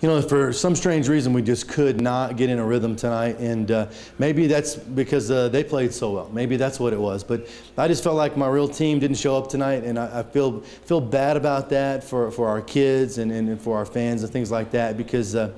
You know, for some strange reason, we just could not get in a rhythm tonight, and uh, maybe that's because uh, they played so well. Maybe that's what it was. But I just felt like my real team didn't show up tonight, and I, I feel feel bad about that for, for our kids and, and for our fans and things like that because, uh,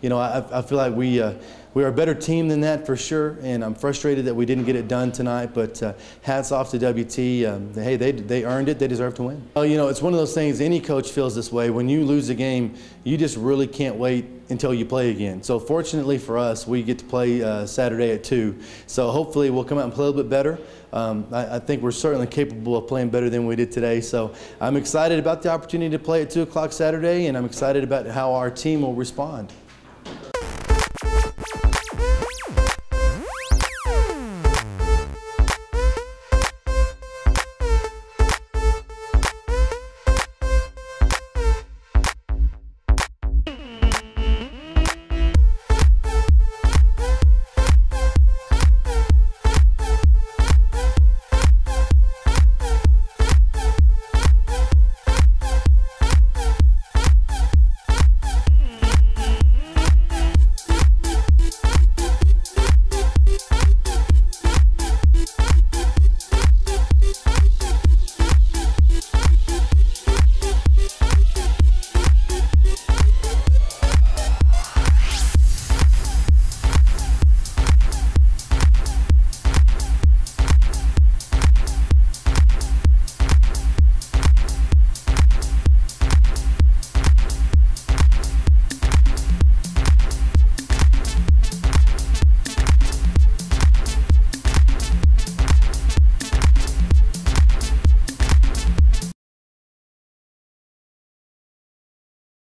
you know, I, I feel like we uh, we are a better team than that for sure, and I'm frustrated that we didn't get it done tonight. But uh, hats off to WT. Um, hey, they, they earned it. They deserve to win. Well, you know, it's one of those things. Any coach feels this way. When you lose a game, you just really can't wait until you play again. So fortunately for us, we get to play uh, Saturday at two. So hopefully we'll come out and play a little bit better. Um, I, I, think we're certainly capable of playing better than we did today. So I'm excited about the opportunity to play at two o'clock Saturday, and I'm excited about how our team will respond.